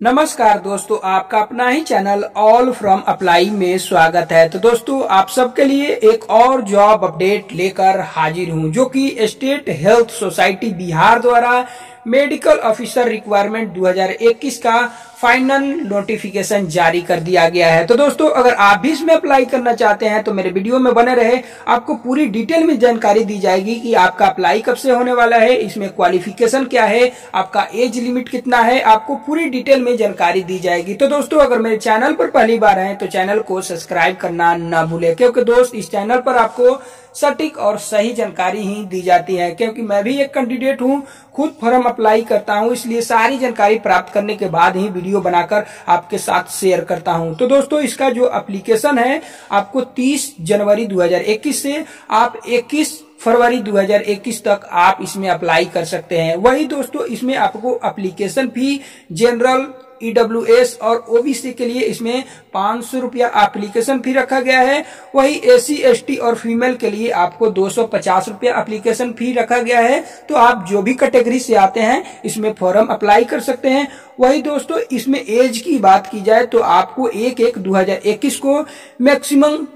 नमस्कार दोस्तों, आपका अपना ही चैनल ऑल फ्रॉम अप्लाई में स्वागत है। तो दोस्तों, आप सबके लिए एक और जॉब अपडेट लेकर हाजिर हूँ, जो कि स्टेट हेल्थ सोसाइटी बिहार द्वारा मेडिकल ऑफिसर रिक्वायरमेंट 2021 का फाइनल नोटिफिकेशन जारी कर दिया गया है। तो दोस्तों, अगर आप भी इसमें अप्लाई करना चाहते हैं तो मेरे वीडियो में बने रहे। आपको पूरी डिटेल में जानकारी दी जाएगी कि आपका अप्लाई कब से होने वाला है, इसमें क्वालिफिकेशन क्या है, आपका एज लिमिट कितना है, आपको पूरी डिटेल में जानकारी दी जाएगी। तो दोस्तों, अगर मेरे चैनल पर पहली बार है तो चैनल को सब्सक्राइब करना न भूले, क्योंकि दोस्त, इस चैनल पर आपको सटीक और सही जानकारी ही दी जाती है, क्योंकि मैं भी एक कैंडिडेट हूँ, खुद फॉर्म अप्लाई करता हूँ, इसलिए सारी जानकारी प्राप्त करने के बाद ही वीडियो बनाकर आपके साथ शेयर करता हूँ। तो दोस्तों, इसका जो एप्लीकेशन है, आपको 30 जनवरी 2021 से आप 21 फरवरी 2021 तक आप इसमें अप्लाई कर सकते हैं। वही दोस्तों, इसमें आपको एप्लीकेशन फ़ी जनरल ईडब्ल्यूएस और ओबीसी के लिए इसमें पाँच सौ रूपया एप्लीकेशन फ़ी रखा गया है। वही एसी एसटी और फीमेल के लिए आपको दो सौ पचास रूपया एप्लीकेशन फ़ी रखा गया है। तो आप जो भी कैटेगरी से आते हैं, इसमें फॉर्म अप्लाई कर सकते हैं। वही दोस्तों, इसमें एज की बात की जाए तो आपको एक एक दो हज़ार इक्कीस को मैक्सिमम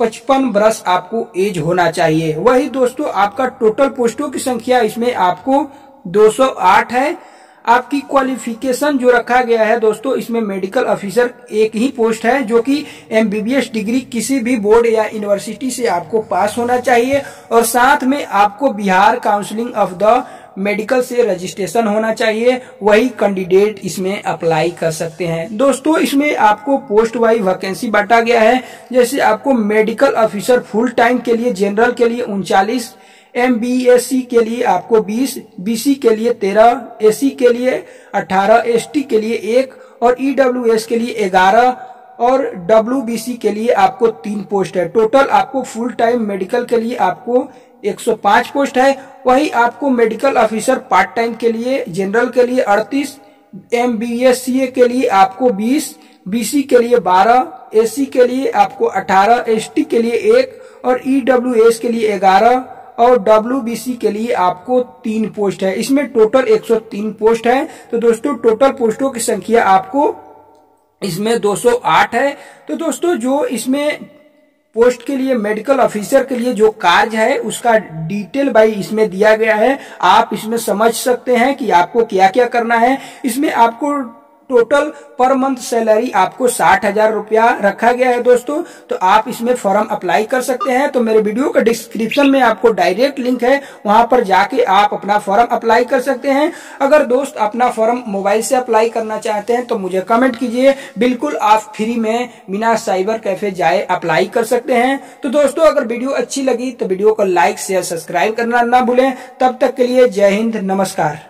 पचपन बरस आपको एज होना चाहिए। वही दोस्तों, आपका टोटल पोस्टों की संख्या इसमें आपको 208 है। आपकी क्वालिफिकेशन जो रखा गया है दोस्तों, इसमें मेडिकल ऑफिसर एक ही पोस्ट है जो कि एमबीबीएस डिग्री किसी भी बोर्ड या यूनिवर्सिटी से आपको पास होना चाहिए और साथ में आपको Bihar counselling of the medical से रजिस्ट्रेशन होना चाहिए। वही कैंडिडेट इसमें अप्लाई कर सकते हैं। दोस्तों, इसमें आपको पोस्ट वाइज वैकेंसी बांटा गया है। जैसे आपको मेडिकल ऑफिसर फुल टाइम के लिए जनरल के लिए उनचालीस एम बी एस सी के लिए आपको 20, बीसी के लिए 13, एसी के लिए 18, एसटी के लिए एक और ईडब्ल्यू एस के लिए 11 और डब्ल्यू बी सी के लिए आपको तीन पोस्ट है टोटल आपको फुल टाइम मेडिकल के लिए आपको 105 पोस्ट है वही आपको मेडिकल ऑफिसर पार्ट टाइम के लिए जनरल के लिए 38 एम बी एस सी के लिए आपको 20 बीसी के लिए 12 एसी के लिए आपको 18 एसटी के लिए एक और एस के लिए 11 और डब्ल्यूबीसी के लिए आपको तीन पोस्ट है। इसमें टोटल 103 पोस्ट है। तो दोस्तों टोटल पोस्टों की संख्या आपको इसमें 208 है। तो दोस्तों, जो इसमें पोस्ट के लिए मेडिकल ऑफिसर के लिए जो कार्य है, उसका डिटेल बाई इसमें दिया गया है। आप इसमें समझ सकते हैं कि आपको क्या क्या करना है। इसमें आपको टोटल पर मंथ सैलरी आपको साठ हज़ार रुपया रखा गया है दोस्तों। तो आप इसमें फॉर्म अप्लाई कर सकते हैं। तो मेरे वीडियो का डिस्क्रिप्शन में आपको डायरेक्ट लिंक है, वहाँ पर जाके आप अपना फॉर्म अप्लाई कर सकते हैं। अगर दोस्त अपना फॉर्म मोबाइल से अप्लाई करना चाहते हैं तो मुझे कमेंट कीजिए। बिल्कुल आप फ्री में बिना साइबर कैफ़े जाए अप्लाई कर सकते हैं। तो दोस्तों, अगर वीडियो अच्छी लगी तो वीडियो को लाइक, शेयर, सब्सक्राइब करना ना भूलें। तब तक के लिए जय हिंद, नमस्कार।